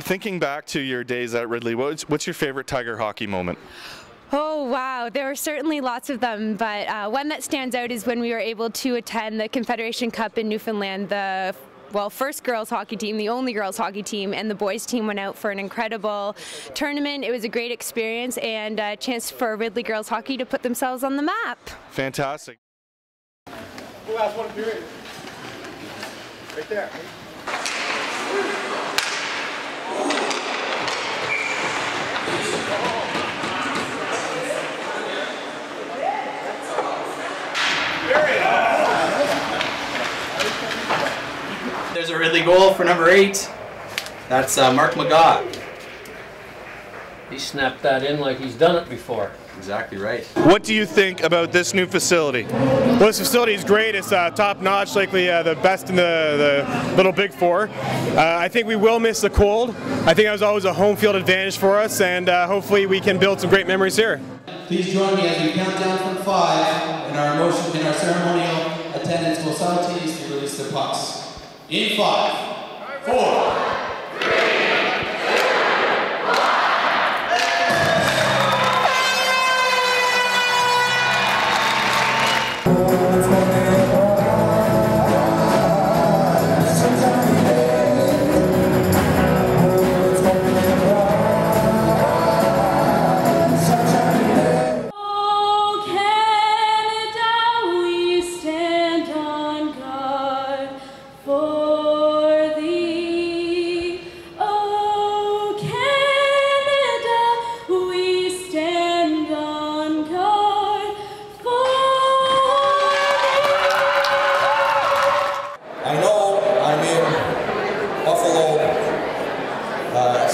Thinking back to your days at Ridley, what's, what's your favorite Tiger hockey moment? Oh wow, there were certainly lots of them, but uh, one that stands out is when we were able to attend the Confederation Cup in Newfoundland. The well, first girls hockey team, the only girls hockey team, and the boys team went out for an incredible tournament. It was a great experience and a chance for Ridley girls hockey to put themselves on the map. Fantastic. Who has one period? Right there. There's a Ridley goal for number eight. That's uh, Mark McGaw. He snapped that in like he's done it before. Exactly right. What do you think about this new facility? Well, this facility is great. It's uh, top notch, likely uh, the best in the, the little Big Four. Uh, I think we will miss the cold. I think that was always a home field advantage for us, and uh, hopefully we can build some great memories here. Please join me as we count down from five in our emotion, in our ceremonial attendance will simultaneously release the pucks. In five, four,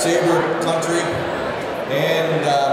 Sabre country. And uh,